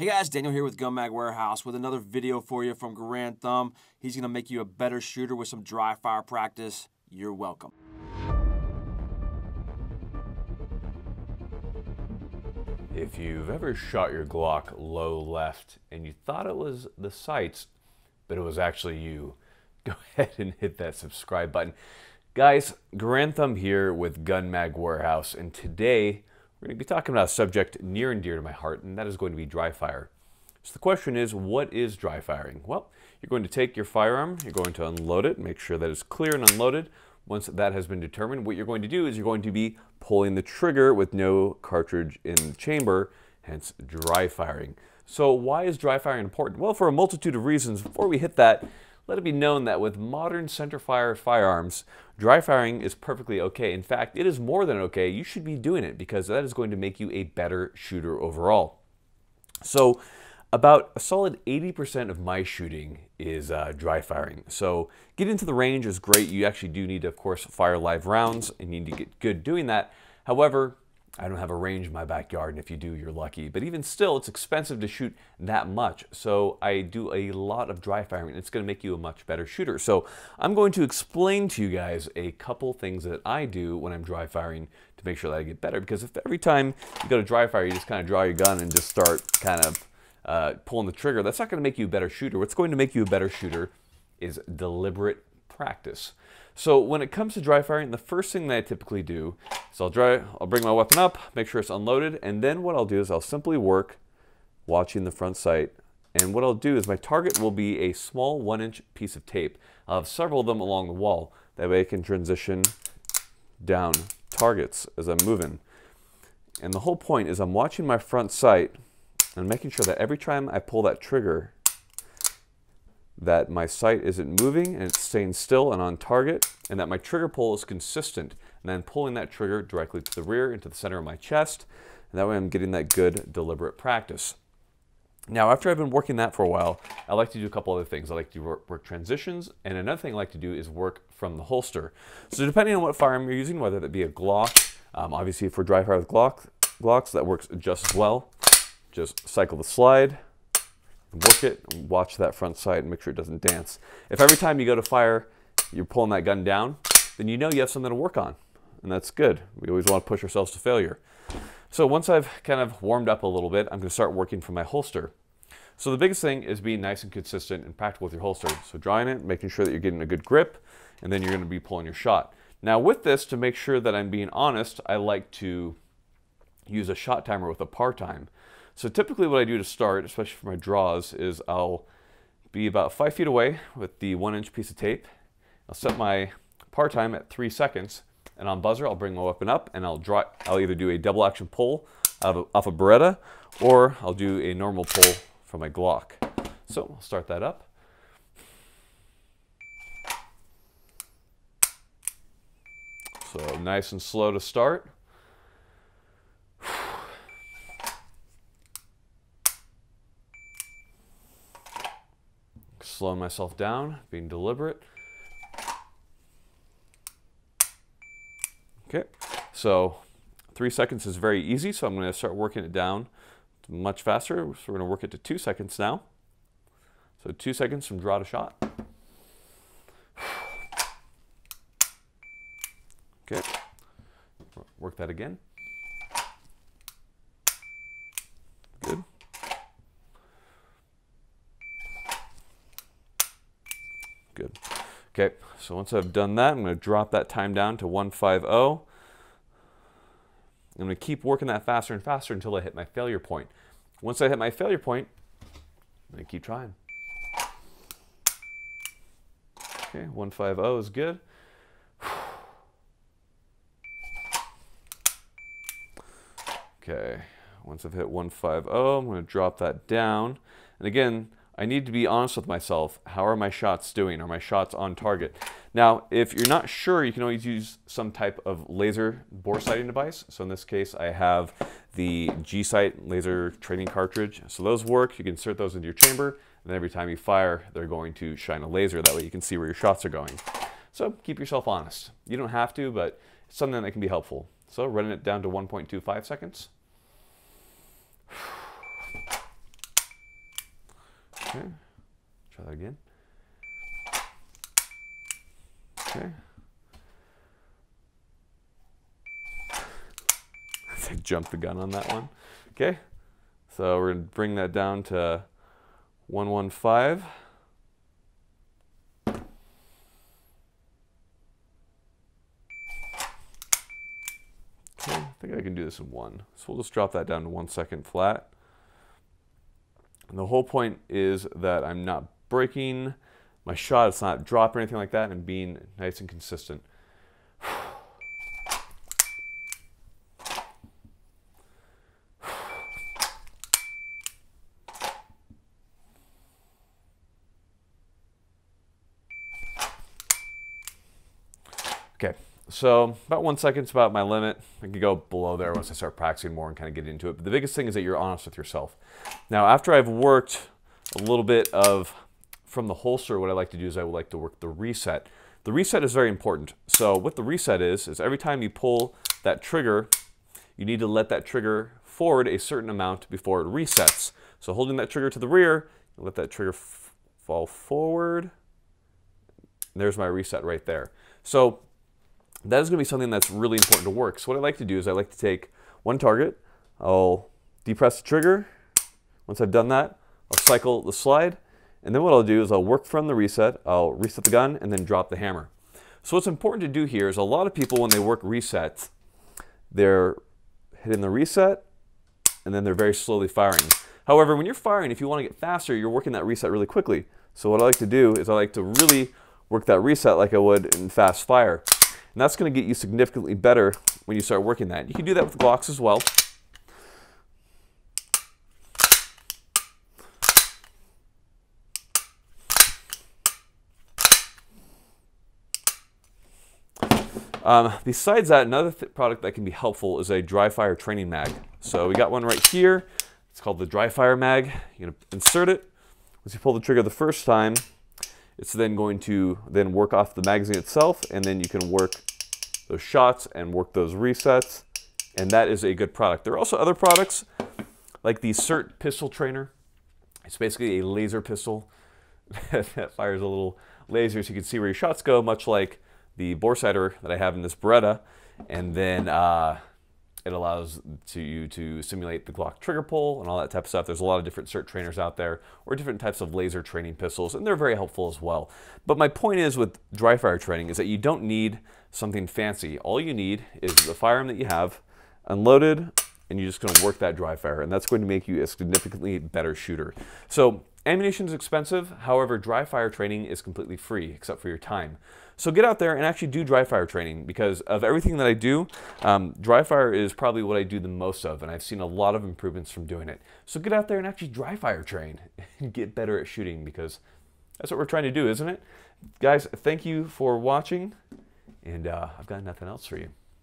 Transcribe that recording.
Hey guys, Daniel here with Gun Mag Warehouse with another video for you from Garand Thumb. He's to make you a better shooter with some dry fire practice. You're welcome. If you've ever shot your Glock low left and you thought it was the sights, but it was actually you, go ahead and hit that subscribe button. Guys, Garand Thumb here with Gun Mag Warehouse, and today we're going to be talking about a subject near and dear to my heart, and that is going to be dry fire. So the question is, what is dry firing? Well, you're going to take your firearm, you're going to unload it, make sure that it's clear and unloaded. Once that has been determined, what you're going to do is you're going to be pulling the trigger with no cartridge in the chamber, hence dry firing. So why is dry firing important? Well, for a multitude of reasons. Before we hit that, let it be known that with modern centerfire firearms, dry firing is perfectly okay. In fact, it is more than okay. You should be doing it because that is going to make you a better shooter overall. So about a solid 80% of my shooting is uh, dry firing. So getting into the range is great. You actually do need to, of course, fire live rounds and you need to get good doing that. However, I don't have a range in my backyard, and if you do, you're lucky. But even still, it's expensive to shoot that much. So I do a lot of dry firing, and it's going to make you a much better shooter. So I'm going to explain to you guys a couple things that I do when I'm dry firing to make sure that I get better. Because if every time you go to dry fire, you just kind of draw your gun and just start kind of uh, pulling the trigger, that's not going to make you a better shooter. What's going to make you a better shooter is deliberate practice. So when it comes to dry firing, the first thing that I typically do is I'll dry, I'll bring my weapon up, make sure it's unloaded, and then what I'll do is I'll simply work watching the front sight. And what I'll do is my target will be a small one inch piece of tape. I'll have several of them along the wall. That way I can transition down targets as I'm moving. And the whole point is I'm watching my front sight and making sure that every time I pull that trigger, that my sight isn't moving and it's staying still and on target, and that my trigger pull is consistent. And then pulling that trigger directly to the rear into the center of my chest, and that way I'm getting that good deliberate practice. Now, after I've been working that for a while, I like to do a couple other things. I like to work, work, transitions, and another thing I like to do is work from the holster. So depending on what firearm you're using, whether that be a Glock, um, obviously for dry fire with Glock, Glocks, that works just as well. Just cycle the slide, work it, watch that front sight and make sure it doesn't dance. If every time you go to fire, you're pulling that gun down, then you know you have something to work on. And that's good. We always want to push ourselves to failure. So once I've kind of warmed up a little bit, I'm going to start working from my holster. So the biggest thing is being nice and consistent and practical with your holster. So drawing it, making sure that you're getting a good grip, and then you're going to be pulling your shot. Now with this, to make sure that I'm being honest, I like to use a shot timer with a par time. So typically what I do to start, especially for my draws, is I'll be about five feet away with the one inch piece of tape. I'll set my par time at three seconds, and on buzzer, I'll bring my weapon up and I'll draw, I'll either do a double action pull off a, off a Beretta, or I'll do a normal pull from my Glock. So I'll start that up. So nice and slow to start. Slowing myself down, being deliberate. Okay, so three seconds is very easy, so I'm going to start working it down much faster. So we're to work it to two seconds now. So two seconds from draw to shot. Okay, work that again. Good. Okay, so once I've done that, I'm going to drop that time down to 150. I'm going to keep working that faster and faster until I hit my failure point. Once I hit my failure point, I'm going to keep trying. Okay, 150 is good. Okay, once I've hit 150, I'm going to drop that down. And again, I need to be honest with myself. How are my shots doing? Are my shots on target? Now, if you're not sure, you can always use some type of laser bore sighting device. So in this case, I have the G-Sight laser training cartridge. So those work. You can insert those into your chamber, and then every time you fire, they're going to shine a laser. That way you can see where your shots are going. So keep yourself honest. You don't have to, but it's something that can be helpful. So running it down to 1.25 seconds. Okay. Try that again. Okay. I jumped the gun on that one. Okay. So we're to bring that down to 115. Okay, I think I can do this in one. So we'll just drop that down to one second flat. And the whole point is that I'm not breaking my shot, it's not drop or anything like that, and being nice and consistent. Okay, so about one second is about my limit. I can go below there once I start practicing more and kind of get into it. But the biggest thing is that you're honest with yourself. Now, after I've worked a little bit of from the holster, what I like to do is I would like to work the reset. The reset is very important. So what the reset is, is every time you pull that trigger, you need to let that trigger forward a certain amount before it resets. So holding that trigger to the rear, let that trigger fall forward. There's my reset right there. So that is going to be something that's really important to work. So what I like to do is I like to take one target, I'll depress the trigger. Once I've done that, I'll cycle the slide, and then what I'll do is I'll work from the reset, I'll reset the gun, and then drop the hammer. So what's important to do here is a lot of people, when they work resets, they're hitting the reset, and then they're very slowly firing. However, when you're firing, if you want to get faster, you're working that reset really quickly. So what I like to do is I like to really work that reset like I would in fast fire. And that's going to get you significantly better when you start working that. You can do that with Glocks as well. Um, besides that, another product that can be helpful is a dry fire training mag. So we got one right here. It's called the dry fire mag. You're to insert it. Once you pull the trigger the first time, it's then going to then work off the magazine itself, and then you can work those shots and work those resets, and that is a good product. There are also other products like the SIRT pistol trainer. It's basically a laser pistol that fires a little laser so you can see where your shots go, much like the bore sighter that I have in this Beretta, and then uh, it allows to you to simulate the Glock trigger pull and all that type of stuff. There's a lot of different SIRT trainers out there or different types of laser training pistols, and they're very helpful as well. But my point is with dry fire training is that you don't need something fancy. All you need is the firearm that you have unloaded, and you're just going to work that dry fire, and that's going to make you a significantly better shooter. So ammunition is expensive. However, dry fire training is completely free except for your time. So get out there and actually do dry fire training because of everything that I do, um, dry fire is probably what I do the most of, and I've seen a lot of improvements from doing it. So get out there and actually dry fire train and get better at shooting because that's what we're trying to do, isn't it? Guys, thank you for watching, and uh, I've got nothing else for you.